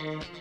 Mm-hmm.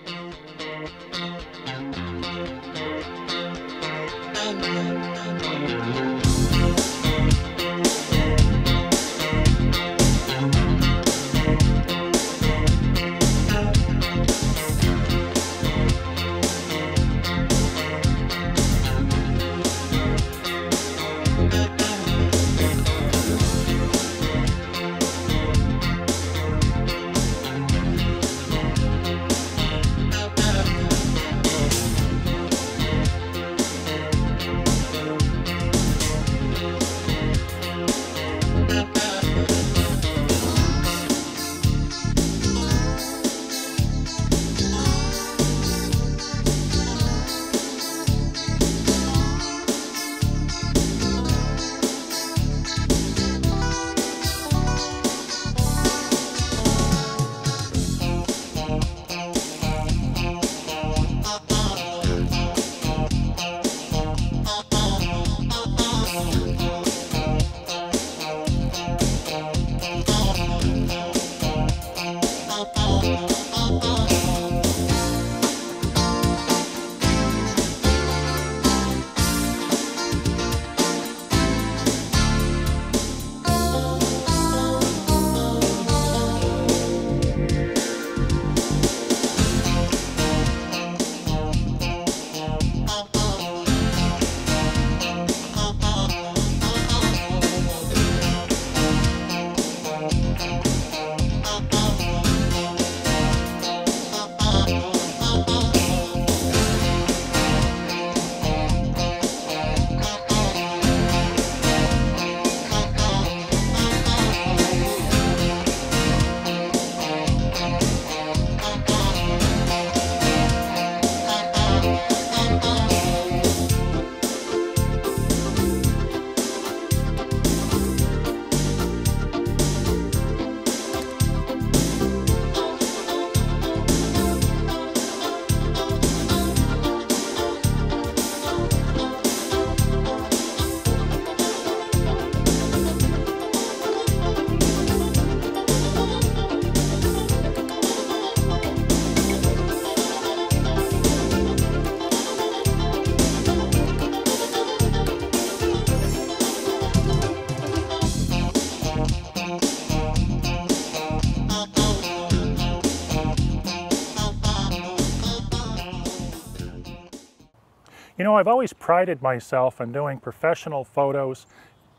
You know, I've always prided myself on doing professional photos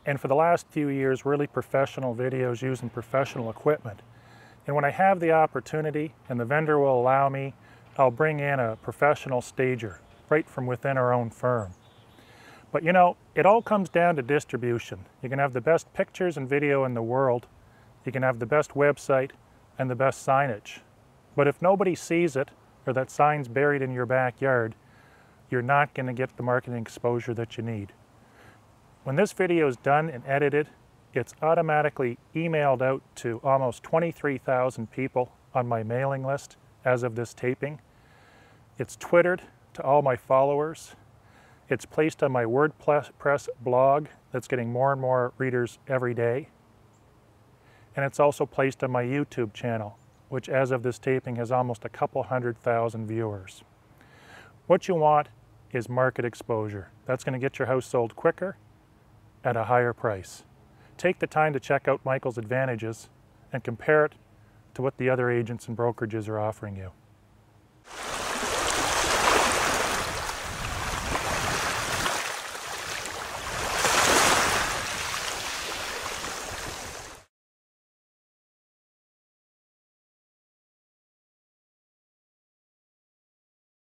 and for the last few years, really professional videos using professional equipment. And when I have the opportunity and the vendor will allow me, I'll bring in a professional stager right from within our own firm. But you know, it all comes down to distribution. You can have the best pictures and video in the world, you can have the best website and the best signage. But if nobody sees it, or that sign's buried in your backyard, you're not going to get the marketing exposure that you need. When this video is done and edited, it's automatically emailed out to almost 23,000 people on my mailing list as of this taping. It's twittered to all my followers. It's placed on my WordPress blog that's getting more and more readers every day. And it's also placed on my YouTube channel, which as of this taping has almost a couple hundred thousand viewers. What you want is market exposure. That's going to get your house sold quicker at a higher price. Take the time to check out Michael's advantages and compare it to what the other agents and brokerages are offering you.